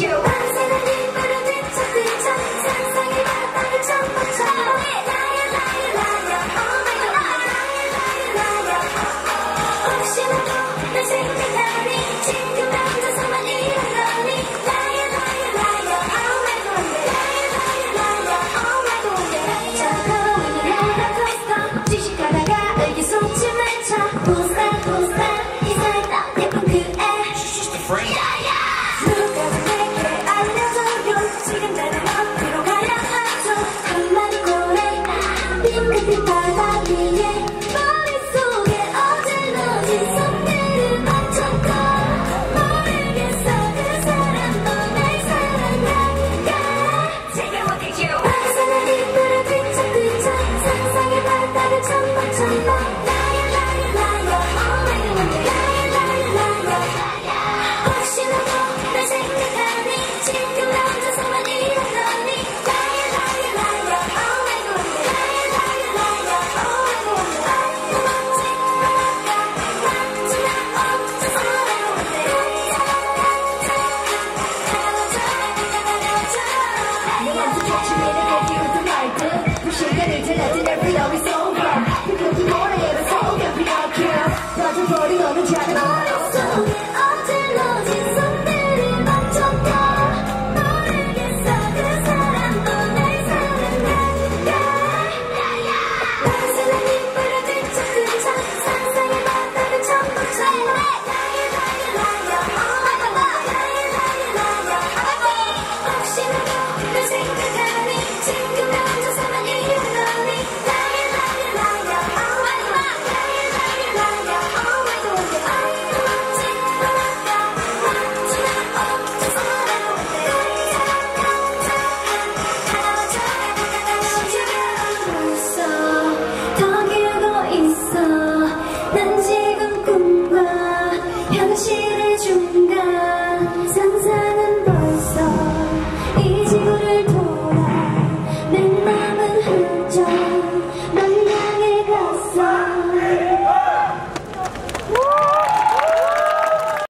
you. on the track.